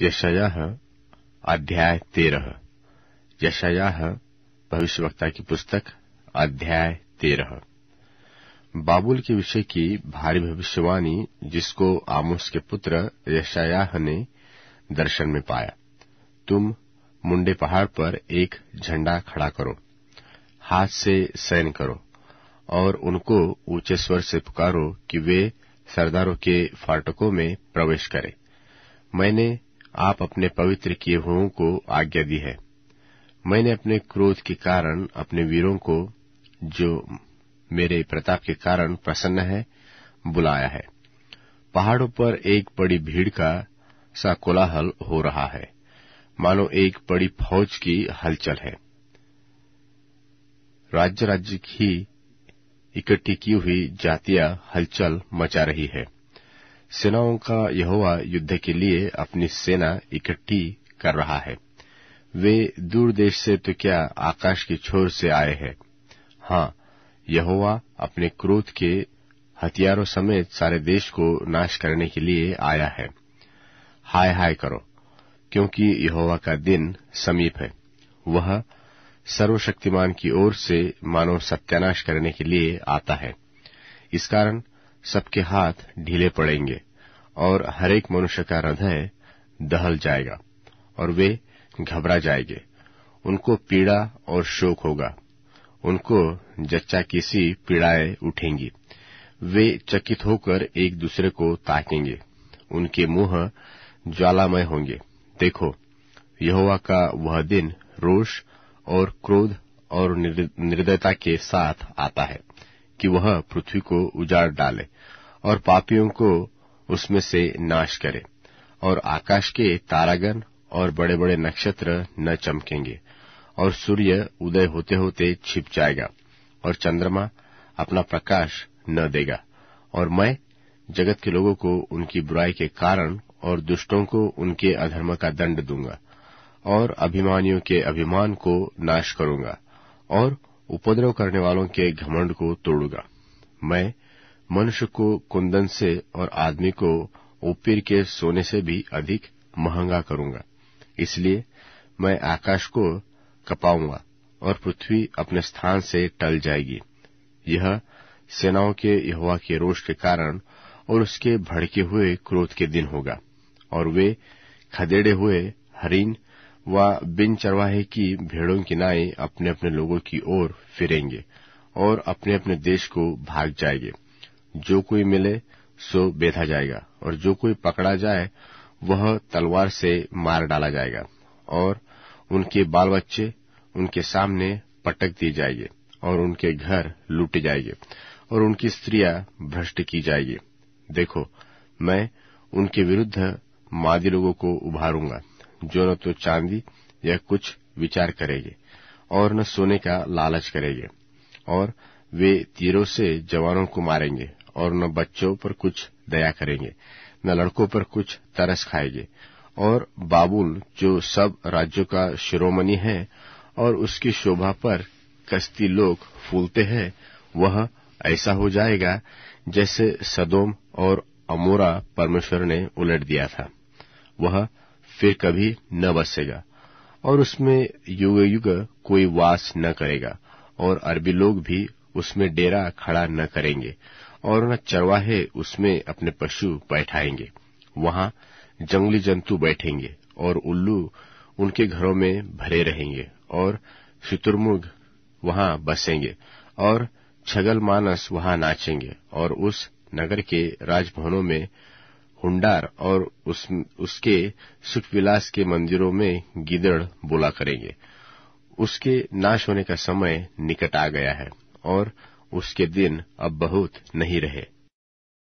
यशयाह अध्याय तेरह। यशयाह भविष्यवक्ता की पुस्तक अध्याय तेरह। बाबुल के विषय की भारी भविष्यवाणी जिसको आमोस के पुत्र यशायाह ने दर्शन में पाया। तुम मुंडे पहाड़ पर एक झंडा खड़ा करो, हाथ से सैन करो और उनको ऊँचे स्वर से पुकारो कि वे सरदारों के फाटकों में प्रवेश करें। मैंने आप अपने पवित्र किए हुओं को आज्ञा दी है। मैंने अपने क्रोध के कारण अपने वीरों को, जो मेरे प्रताप के कारण प्रसन्न है, बुलाया है। पहाड़ों पर एक बड़ी भीड़ का सा कोलाहल हो रहा है। मानो एक बड़ी फौज की हलचल है। राज्य राज्य की इकट्ठी की हुई जातियाँ हलचल मचा रही है। सेनाओं का यहोवा युद्ध के लिए अपनी सेना इकट्ठी कर रहा है। वे दूर देश से तो क्या आकाश की छोर से आए हैं? हाँ यहोवा अपने क्रोध के हथियारों समेत सारे देश को नाश करने के लिए आया है। हाय हाय करो, क्योंकि यहोवा का दिन समीप है। वह सर्वशक्तिमान की ओर से मानव सत्यानाश करने के लिए आता है। इस कारण सबके हाथ ढीले पड़ेंगे और हरेक मनुष्य का हृदय दहल जाएगा और वे घबरा जाएँगे। उनको पीड़ा और शोक होगा। उनको जच्चा किसी पीड़ाएँ उठेंगी। वे चकित होकर एक दूसरे को ताकेंगे। उनके मुँह ज्वालामय होंगे। देखो, यहोवा का वह दिन रोष और क्रोध और निर्दयता के साथ आता है। कि वह पृथ्वी को उजाड़ डाले और पापियों को उसमें से नाश करे और आकाश के तारागण और बड़े बड़े नक्षत्र न चमकेंगे और सूर्य उदय होते होते छिप जाएगा और चंद्रमा अपना प्रकाश न देगा और मैं जगत के लोगों को उनकी बुराई के कारण और दुष्टों को उनके अधर्म का दंड दूँगा और अभिमानियों के अभिमान को नाश करूँगा और उपद्रव करने वालों के घमंड को तोड़ूँगा। मैं मनुष्य को कुंदन से और आदमी को ओपीर के सोने से भी अधिक महँगा करूँगा। इसलिए मैं आकाश को कपाऊँगा और पृथ्वी अपने स्थान से टल जाएगी। यह सेनाओं के यहोवा के रोष के कारण और उसके भड़के हुए क्रोध के दिन होगा और वे खदेड़े हुए हरिन व बिन चरवाहे की भेड़ों की नाई अपने अपने लोगों की ओर फिरेंगे और अपने अपने देश को भाग जाएँगे। जो कोई मिले, सो बेधा जाएगा और जो कोई पकड़ा जाए, वह तलवार से मार डाला जाएगा और उनके बाल बच्चे उनके सामने पटक दिए जाएँगे और उनके घर लूटे जाएँगे और उनकी स्त्रियाँ भ्रष्ट की जाएगी। देखो, मैं उनके विरुद्ध मादी लोगों को उभारूँगा। जो न तो चांदी या कुछ विचार करेंगे और न सोने का लालच करेंगे। और वे तीरों से जवानों को मारेंगे और न बच्चों पर कुछ दया करेंगे, न लड़कों पर कुछ तरस खाएँगे। और बाबुल, जो सब राज्यों का शिरोमणि है और उसकी शोभा पर कश्ती लोग फूलते हैं, वह ऐसा हो जाएगा जैसे सदोम और अमोरा परमेश्वर ने उलट दिया था। वह फिर कभी न बसेगा, और उसमें युग युग कोई वास न करेगा, और अरबी लोग भी उसमें डेरा खड़ा न करेंगे, और न चरवाहे उसमें अपने पशु बैठाएँगे। वहाँ जंगली जंतु बैठेंगे, और उल्लू उनके घरों में भरे रहेंगे, और शुतुरमुर्ग वहाँ बसेंगे, और छगल मानस वहाँ नाचेंगे, और उस नगर के राजभवनों में हुंडार और उस, उसके सुखविलास के मंदिरों में गिदड़ बोला करेंगे। उसके नाश होने का समय निकट आ गया है और उसके दिन अब बहुत नहीं रहे।